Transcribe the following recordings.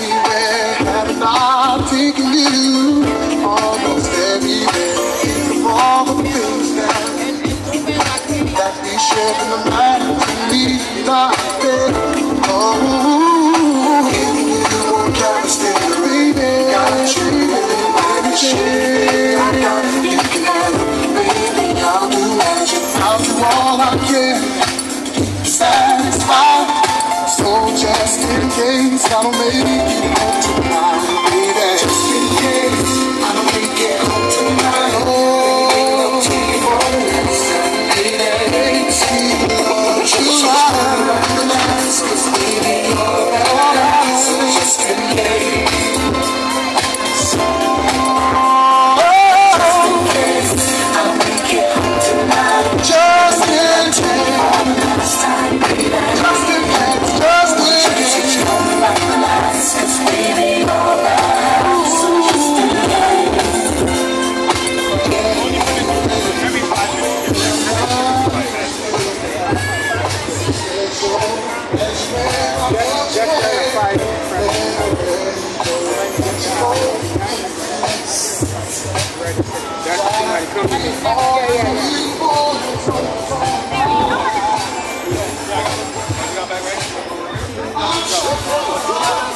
everywhere. Haven't I taken you almost everywhere? Of all the things that, we in the night beneath the bed. Oh, you baby. Got you, baby. I got you, baby. I'll do all I can baby, He's just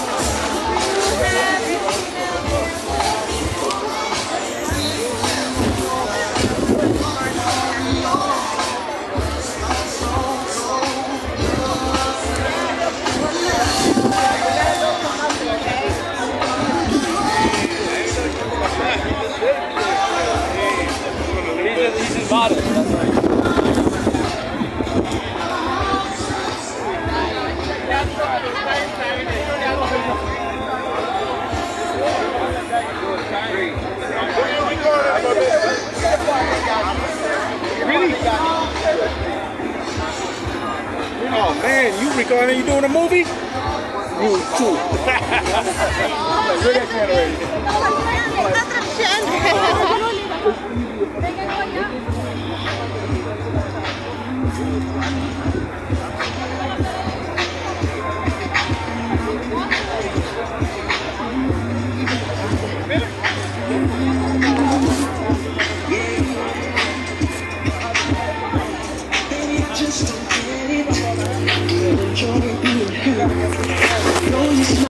man, you doing a movie? You too.